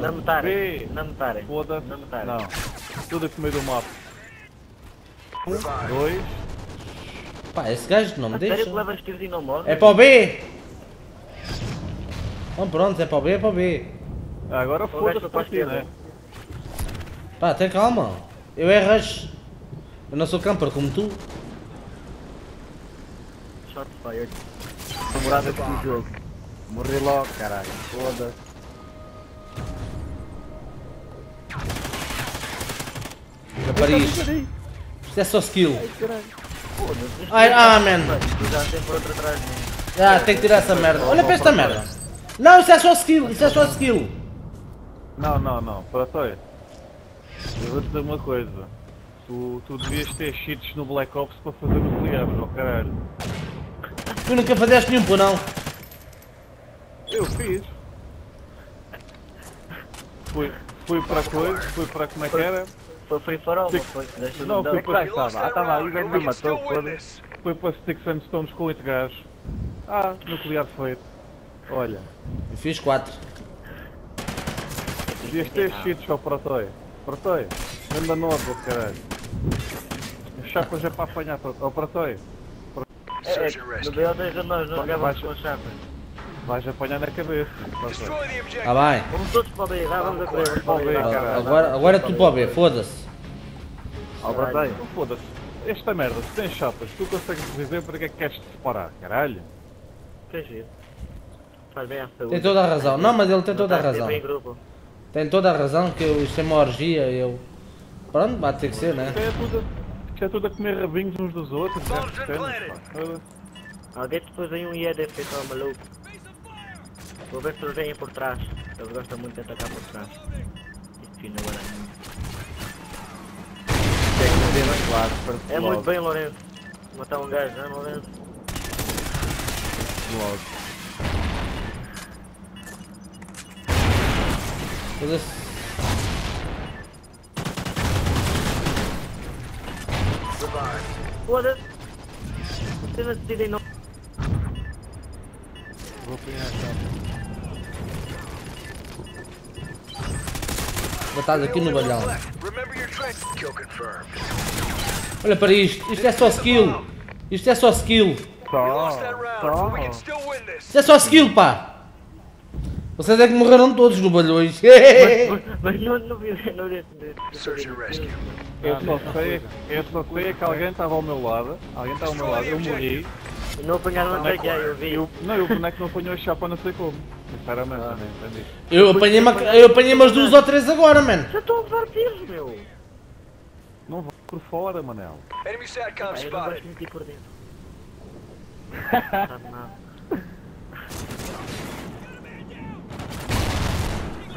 Na metade. B. Na metade. Foda-se. Na metade. Não. Tudo aqui no meio do mapa. Um, dois. Pá, esse gajo não me A sério deixa. que levas tiros e não morres? É para o B! Então pronto, é para o B, é para o B. Ah, Agora foda-se para ti, a né? esquerda. Pá, tem calma. Eu é rush. Eu não sou camper como tu. Shot fired. Namorada aqui do jogo. Morri logo, caralho. Foda-se. É para isto. Isto é só skill. Foda-se. Ai, ah, man. Tu já tem por outra atrás de mim. Ah, tem que tirar essa merda. Olha para esta merda. Não, isso é só skill. Isso é só skill. Não, não, não. Peraí. Eu vou te dizer uma coisa. Tu, tu devias ter cheats no Black Ops para fazer nucleares, oh caralho. Tu nunca fizeste nenhum, pô, não. Eu fiz. Fui, fui para coisa, fui para como é que era? Foi free for all, não foi? Deixa Não, dar. para. Estava, ah, estava gajo me matou, foda-se. Fui para Sticks and Stones com 8 gajos. Ah, nuclear feito. Olha, Eu fiz 4. devias ter cheats ao Protoy. Protoy, anda nova, caralho. As chapas é para apanhar, ao Protoy. É, é, no BO2 nós não jogávamos com chapas. Vais apanhar na cabeça. Ah, vai. Vamos todos para o B, vá, vamos a correr, vamos para o B. Agora, agora tu para o B, foda-se. Protoy. Então foda-se. Esta merda, se tens chapas, tu consegues viver para que é que queres te separar, caralho? Que giro. Faz bem à saúde. Tem toda a razão. Não, mas ele tem toda a tá razão. Tem toda a razão que eu, isto é uma orgia. Eu. Pronto, vai ter que ser, né? Isto é tudo, isto é tudo a comer rabinhos uns dos outros. Foda-se. Alguém depois vem um IED feito ao maluco. Vou ver se eles vêm por trás. Eles gostam muito de atacar por trás. Fino agora. É muito bem, Lourenço. Matar um gajo, não é, Lourenço? Foda-se. Foda-se! Vocês não decidem não. Vou apanhar a. Botado aqui no balhão. Remember your track. Kill confirmed. Olha para isto. Isto é só skill. Isto é só skill. We lost that round, but we can still win this. Isto é só skill, pá. Vocês é que morreram todos no balhões. Mas não, não vi, não vi. Search and rescue. Eu só sei, eu só sei é que alguém estava ao meu lado, alguém estava ao meu lado, eu morri. Não apanharam O até boneco- que eu vi. eu- não, o boneco não apanhou a chapa, não sei como. Sinceramente, Ah. também entendi. Eu apanhei, uma, eu apanhei umas duas ou três agora, mano. Já estão a levar tiros, meu! Não vou por fora, Manel. Enemy SATCOM Ah, eu não gosto spotted. de meter por dentro. Não sabe nada.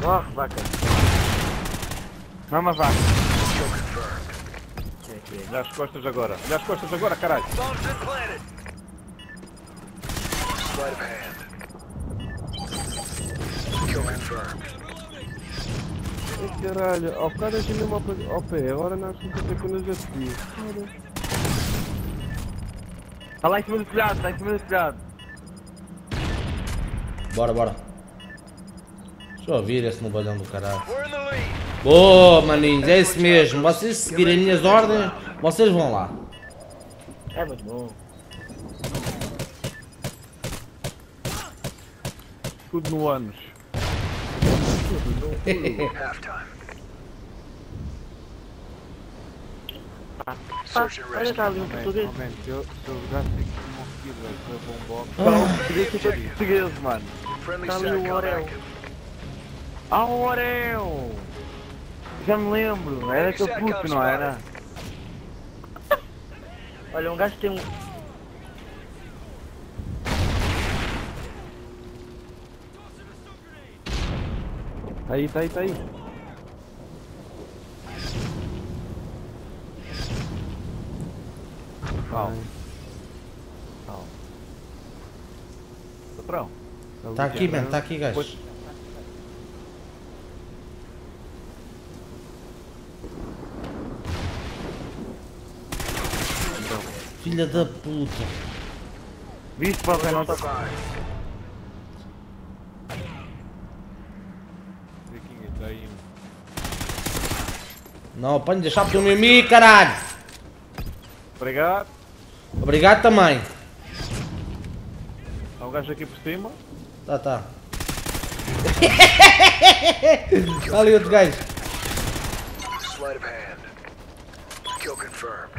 Morre, vaca. Vamos vaca. É é. Olha as costas agora. Olha as costas agora, caralho. Sleight of hand. Kill confirmed. Ai, caralho, ao bocado a gente mesmo ao pé- agora nós não sei quando eu já vi. Está lá em cima do telhado, está em cima do telhado. Bora, bora. Deixa eu ouvir esse no balhão do caralho. Boa, maninhos, é isso mesmo. Vocês seguirem minhas ordens, vocês vão lá. É muito bom. Tudo no ânus. Pá, and olha cá ali um português. Se eu, se eu jogasse aqui uma seguida com a bomboca. Ah. Português, mano. Friendly Tá ali o Orel. Ah, o Orel! Já me lembro, era aquele puto, não era? Olha, um gajo tem um. Tá aí, tá aí, tá aí. Calma. Calma. Patrão. Tá aqui, mano, tá aqui, gajo. Pois- Filha da puta. Viste para não está. Não apanho, deixar o meu amigo, caralho. Obrigado. Obrigado também. Há um gajo aqui por cima. Tá, tá. Tá ali outro gajo. Sleight of hand. Kill confirmed.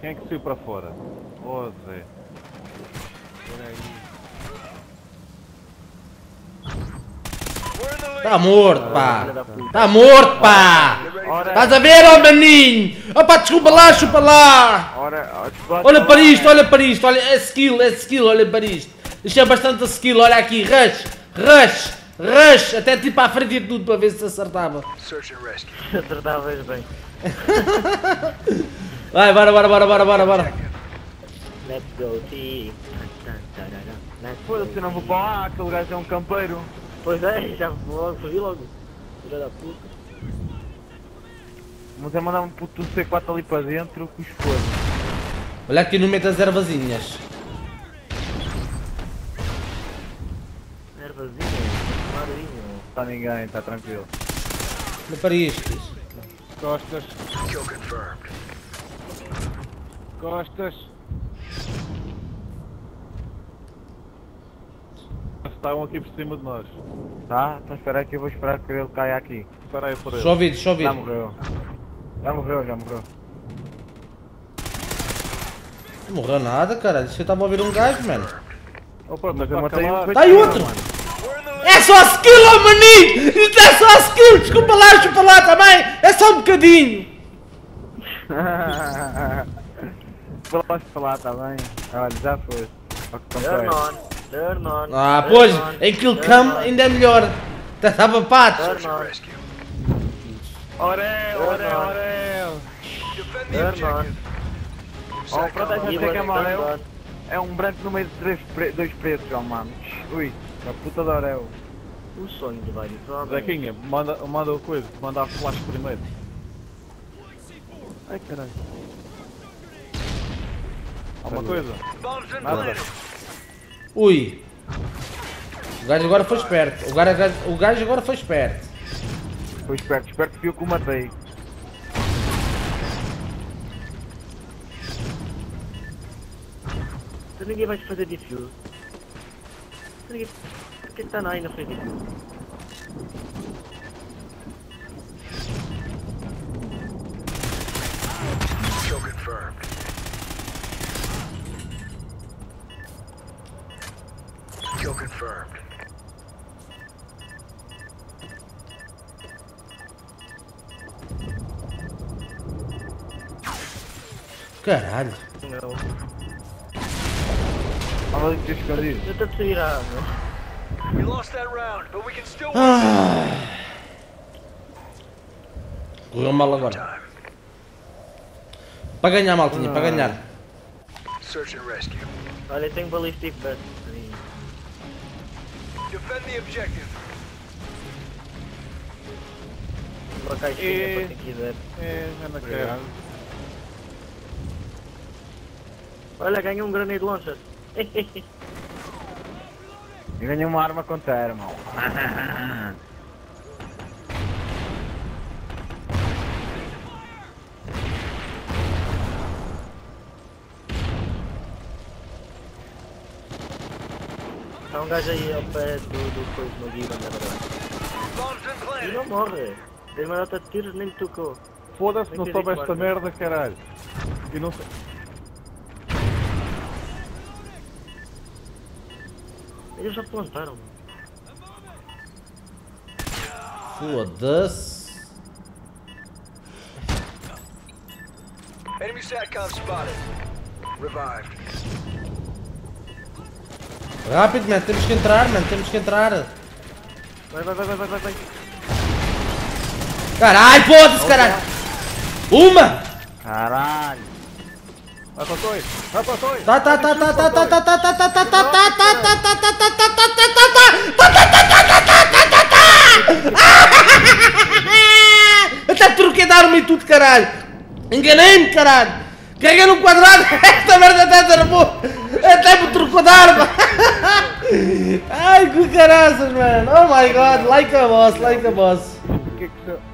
Quem é que saiu para fora? Oh Zé. Tá morto, pá. Tá morto, pá. Estás a ver, ó maninho? Opa, desculpa lá, chupa lá. Olha para isto, olha para isto, olha, é skill, é skill, olha para isto. Isto é bastante skill, olha aqui, rush, rush, rush, até tipo à frente e tudo para ver se acertava. Tratavas bem. Vai, bora, bora, bora, bora, bora, bora. Let's go, T. Let's go, Foda-se, eu não vou para lá, aquele gajo é um campeiro. Pois é, já logo, fugi logo. Filha da puta. Mas é mandar um puto C4 ali para dentro com os foda. Olha aqui no meio das ervazinhas. Ervazinha, marinho. Está ninguém, está tranquilo. Olha para isto. Costas, costas. Estavam aqui por cima de nós. Tá, então espera aí que eu vou esperar que ele caia aqui. Espera aí por ele. Eu ouvir, deixa eu ouvir. Já morreu. Já morreu, já morreu. Não morreu nada, cara. Você estava a ouvir um gajo, mano. Opa, mas eu eu matei um Tá aí outro. É só skill, ó maninho! Isto é só skill! Desculpa lá, chupa lá também! É só um bocadinho! Posso falar também? Olha, já foi. Que Turn on. Ah, turn pois, on, em kill cam ainda é melhor. Patos. And on, rescue. Orel, Orel, Orel. Defend the turn on. Oh, protege Even que é. É um branco no meio de três pre... dois pretos, ó mano. Ui, a puta do Orel. O sonho de vários homens. Zequinha, manda, manda a coisa, manda a flash primeiro. Ai caralho. Alguma coisa? Nada. Ui. O gajo agora foi esperto. O gajo, o gajo agora foi esperto. Foi esperto, esperto que eu que o matei. Então ninguém vai te fazer defuse. Ninguém... Por que tá aí na frente defuse? Kill confirmed. Confirmed. Caralho. Não. Ali que escondido. Eu a água. We lost that round, but we can still win Ah. Correu mal agora. Para ganhar, maltinha, para ganhar. Search and rescue. Olha, eu tenho ballistic vest. Defend the objective. Uma caixinha E- para quem quiser. É, anda cá. Olha, ganhei um grenade launcher. Eu ganhei uma arma com termo. Há um gajo aí ao pé do, do coisa no Gibbon, na verdade. E não morre. Tem uma nota de tiros, nem me tocou. Foda-se, não soube esta merda, caralho. E não sei. Eles já plantaram. Foda-se. Enemy SATCOM spotted. Revived. Rápido, man, temos que entrar, man, temos que entrar. Vai, vai, vai, vai, vai, vai, vai. Caralho, foda-se, caralho. Uma! Caralho. Vai para dois, vai para dois. Tá, tá, tá, tá, tá, tá, tá, tá, tá, tá, tá, tá, tá, tá, tá, tá, tá, tá, tá, tá, Até troquei de arma e tudo, caralho. Enganei-me, caralho. Carreguei no quadrado. Esta merda até derrubou. Até me trocou de arma. Ai, que caraças, mano. Oh my god, like a boss, like a boss. Que que.